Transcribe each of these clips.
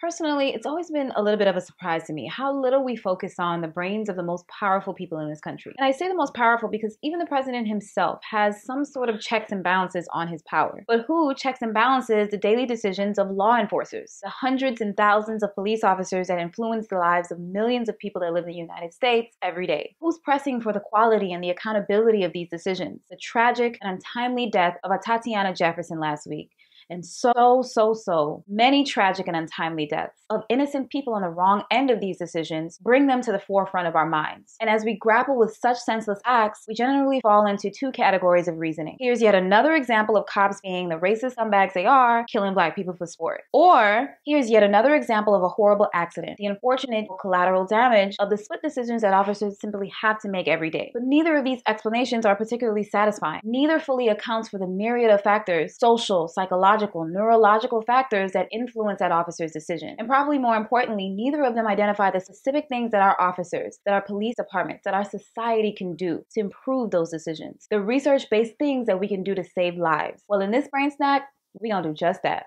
Personally, it's always been a little bit of a surprise to me how little we focus on the brains of the most powerful people in this country. And I say the most powerful because even the president himself has some sort of checks and balances on his power. But who checks and balances the daily decisions of law enforcers, the hundreds and thousands of police officers that influence the lives of millions of people that live in the United States every day? Who's pressing for the quality and the accountability of these decisions? The tragic and untimely death of Atatiana Jefferson last week and so, so, so many tragic and untimely deaths of innocent people on the wrong end of these decisions bring them to the forefront of our minds. And as we grapple with such senseless acts, we generally fall into two categories of reasoning. Here's yet another example of cops being the racist scumbags they are, killing black people for sport. Or here's yet another example of a horrible accident, the unfortunate collateral damage of the split decisions that officers simply have to make every day. But neither of these explanations are particularly satisfying. Neither fully accounts for the myriad of factors, social, psychological, biological, neurological factors that influence that officer's decision. And probably more importantly, neither of them identify the specific things that our officers, that our police departments, that our society can do to improve those decisions. The research based things that we can do to save lives. Well, in this brain snack, we're gonna do just that.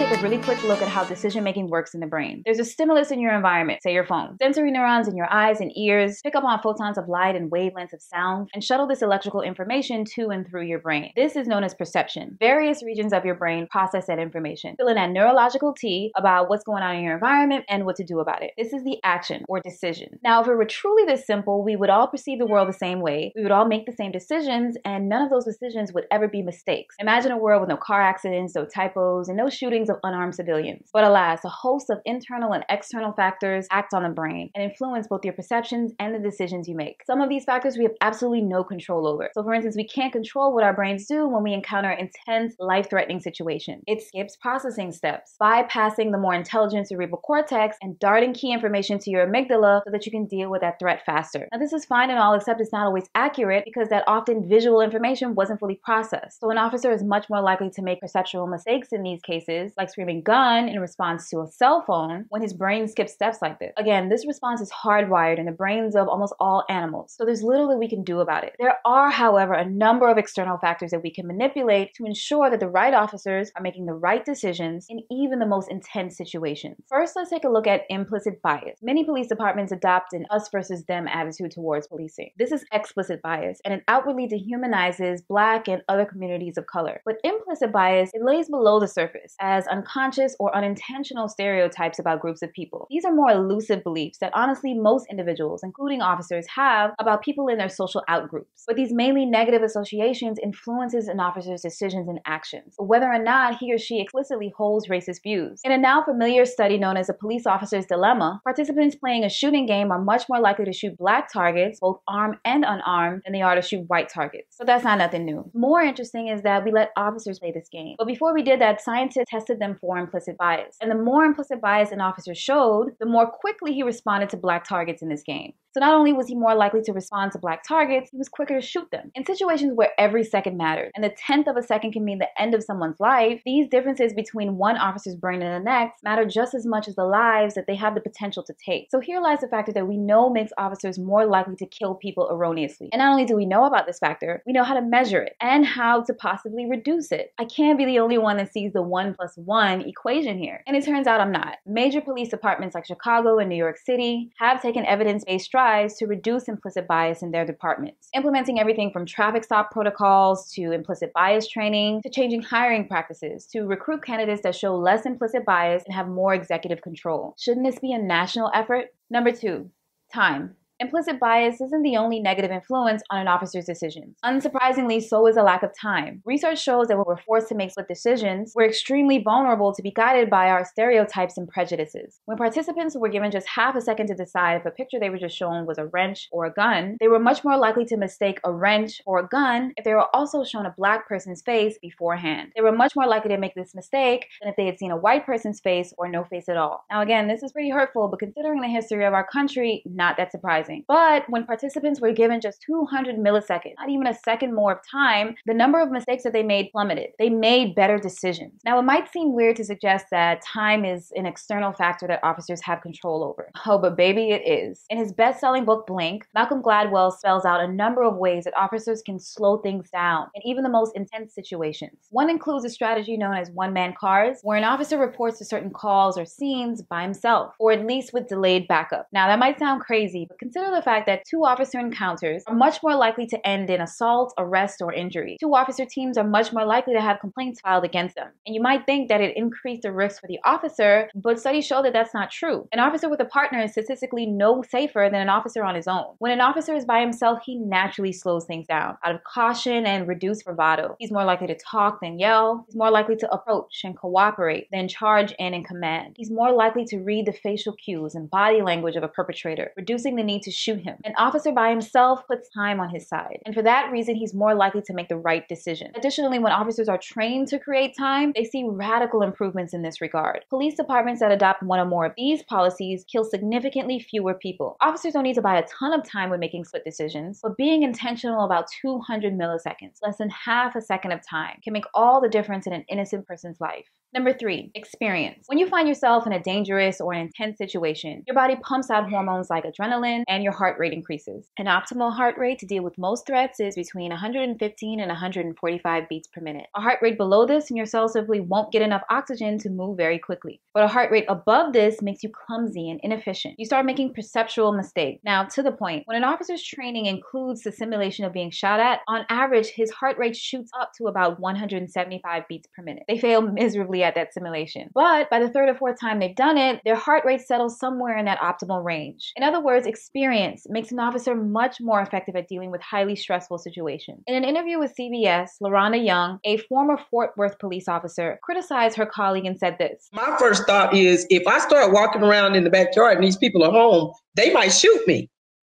Take a really quick look at how decision making works in the brain. There's a stimulus in your environment, say your phone. Sensory neurons in your eyes and ears pick up on photons of light and wavelengths of sound and shuttle this electrical information to and through your brain. This is known as perception. Various regions of your brain process that information, filling that neurological tea about what's going on in your environment and what to do about it. This is the action or decision. Now, if it were truly this simple, we would all perceive the world the same way, we would all make the same decisions, and none of those decisions would ever be mistakes. Imagine a world with no car accidents, no typos, and no shootings of unarmed civilians. But alas, a host of internal and external factors act on the brain and influence both your perceptions and the decisions you make. Some of these factors we have absolutely no control over. So, for instance, we can't control what our brains do when we encounter intense, life threatening situations. It skips processing steps, bypassing the more intelligent cerebral cortex and darting key information to your amygdala so that you can deal with that threat faster. Now, this is fine and all, except it's not always accurate because that often visual information wasn't fully processed. So, an officer is much more likely to make perceptual mistakes in these cases cases, like screaming gun in response to a cell phone, when his brain skips steps like this. Again, this response is hardwired in the brains of almost all animals, so there's little that we can do about it. There are, however, a number of external factors that we can manipulate to ensure that the right officers are making the right decisions in even the most intense situations. First, let's take a look at implicit bias. Many police departments adopt an us versus them attitude towards policing. This is explicit bias, and it outwardly dehumanizes black and other communities of color. But implicit bias, it lays below the surface as unconscious or unintentional stereotypes about groups of people. These are more elusive beliefs that honestly most individuals, including officers, have about people in their social outgroups. But these mainly negative associations influences an officer's decisions and actions, whether or not he or she explicitly holds racist views. In a now familiar study known as a police officer's dilemma, participants playing a shooting game are much more likely to shoot black targets, both armed and unarmed, than they are to shoot white targets. So that's not nothing new. More interesting is that we let officers play this game. But before we did that, scientists tested them for implicit bias. And the more implicit bias an officer showed, the more quickly he responded to black targets in this game. So not only was he more likely to respond to black targets, he was quicker to shoot them. In situations where every second mattered, and the tenth of a second can mean the end of someone's life, these differences between one officer's brain and the next matter just as much as the lives that they have the potential to take. So here lies the factor that we know makes officers more likely to kill people erroneously. And not only do we know about this factor, we know how to measure it and how to possibly reduce it. I can't be the only one that sees the one plus one equation here. And it turns out I'm not. Major police departments like Chicago and New York City have taken evidence-based strides to reduce implicit bias in their departments, implementing everything from traffic stop protocols to implicit bias training to changing hiring practices to recruit candidates that show less implicit bias and have more executive control. Shouldn't this be a national effort? Number two, time. Implicit bias isn't the only negative influence on an officer's decisions. Unsurprisingly, so is a lack of time. Research shows that when we're forced to make split decisions, we're extremely vulnerable to be guided by our stereotypes and prejudices. When participants were given just half a second to decide if a picture they were just shown was a wrench or a gun, they were much more likely to mistake a wrench or a gun if they were also shown a black person's face beforehand. They were much more likely to make this mistake than if they had seen a white person's face or no face at all. Now again, this is pretty hurtful, but considering the history of our country, not that surprising. But when participants were given just 200 milliseconds, not even a second more of time, the number of mistakes that they made plummeted. They made better decisions. Now, it might seem weird to suggest that time is an external factor that officers have control over. Oh, but baby, it is. In his best selling book, Blink, Malcolm Gladwell spells out a number of ways that officers can slow things down in even the most intense situations. One includes a strategy known as one man cars, where an officer reports to certain calls or scenes by himself, or at least with delayed backup. Now, that might sound crazy, but consider the fact that two officer encounters are much more likely to end in assault, arrest, or injury. Two officer teams are much more likely to have complaints filed against them. And you might think that it increased the risk for the officer, but studies show that that's not true. An officer with a partner is statistically no safer than an officer on his own. When an officer is by himself, he naturally slows things down out of caution and reduced bravado. He's more likely to talk than yell. He's more likely to approach and cooperate than charge and in command. He's more likely to read the facial cues and body language of a perpetrator, reducing the need to shoot him. An officer by himself puts time on his side, and for that reason, he's more likely to make the right decision. Additionally, when officers are trained to create time, they see radical improvements in this regard. Police departments that adopt one or more of these policies kill significantly fewer people. Officers don't need to buy a ton of time when making split decisions, but being intentional about 200 milliseconds, less than half a second of time, can make all the difference in an innocent person's life. Number three, experience. When you find yourself in a dangerous or an intense situation, your body pumps out hormones like adrenaline and your heart rate increases. An optimal heart rate to deal with most threats is between 115 and 145 beats per minute. A heart rate below this and your cells simply won't get enough oxygen to move very quickly. But a heart rate above this makes you clumsy and inefficient. You start making perceptual mistakes. Now, to the point, when an officer's training includes the simulation of being shot at, on average, his heart rate shoots up to about 175 beats per minute. They fail miserably at that simulation. But by the third or fourth time they've done it, their heart rate settles somewhere in that optimal range. In other words, experience makes an officer much more effective at dealing with highly stressful situations. In an interview with CBS, LaRhonda Young, a former Fort Worth police officer, criticized her colleague and said this My first thought is if I start walking around in the backyard and these people are home, they might shoot me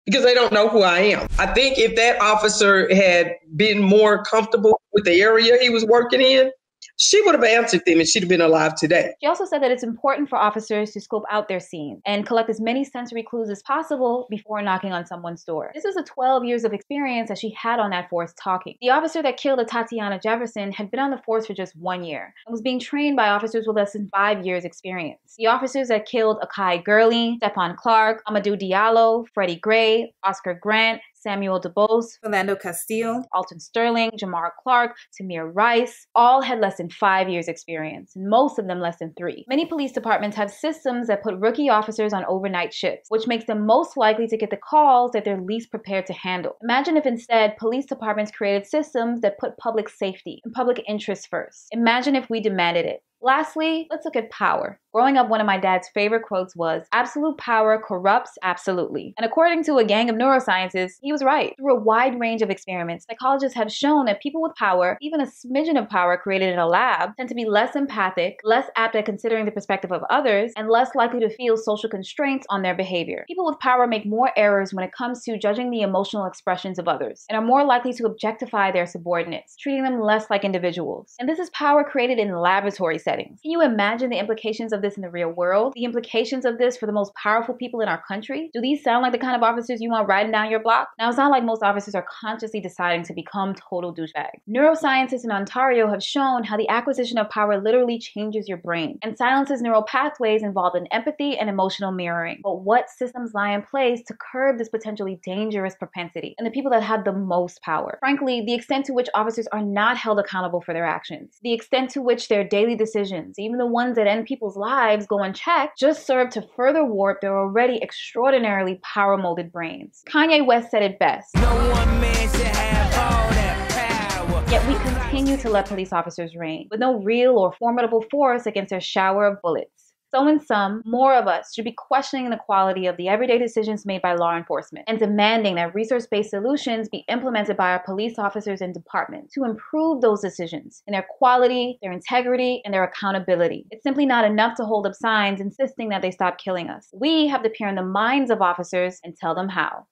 because they don't know who I am. I think if that officer had been more comfortable with the area he was working in, she would have answered them and she'd have been alive today. She also said that it's important for officers to scope out their scene and collect as many sensory clues as possible before knocking on someone's door. This is a 12 years of experience that she had on that force talking. The officer that killed Tatiana Jefferson had been on the force for just one year and was being trained by officers with less than five years experience. The officers that killed Akai Gurley, Stephon Clark, Amadou Diallo, Freddie Gray, Oscar Grant, Samuel DuBose, Philando Castile, Alton Sterling, Jamar Clark, Tamir Rice, all had less than five years experience, and most of them less than three. Many police departments have systems that put rookie officers on overnight shifts, which makes them most likely to get the calls that they're least prepared to handle. Imagine if instead police departments created systems that put public safety and public interest first. Imagine if we demanded it. Lastly, let's look at power. Growing up, one of my dad's favorite quotes was Absolute power corrupts absolutely. And according to a gang of neuroscientists, he was right. Through a wide range of experiments, psychologists have shown that people with power, even a smidgen of power created in a lab, tend to be less empathic, less apt at considering the perspective of others, and less likely to feel social constraints on their behavior. People with power make more errors when it comes to judging the emotional expressions of others, and are more likely to objectify their subordinates, treating them less like individuals. And this is power created in laboratory settings. Can you imagine the implications of this in the real world? The implications of this for the most powerful people in our country? Do these sound like the kind of officers you want riding down your block? Now, it's not like most officers are consciously deciding to become total douchebags. Neuroscientists in Ontario have shown how the acquisition of power literally changes your brain and silences neural pathways involved in empathy and emotional mirroring. But what systems lie in place to curb this potentially dangerous propensity and the people that have the most power? Frankly, the extent to which officers are not held accountable for their actions, the extent to which their daily decisions, even the ones that end people's lives, go unchecked, just serve to further warp their already extraordinarily power molded brains. Kanye West said it best. No Yet we continue to let police officers reign with no real or formidable force against their shower of bullets. So, in sum, more of us should be questioning the quality of the everyday decisions made by law enforcement and demanding that resource based solutions be implemented by our police officers and departments to improve those decisions in their quality, their integrity, and their accountability. It's simply not enough to hold up signs insisting that they stop killing us. We have to peer in the minds of officers and tell them how.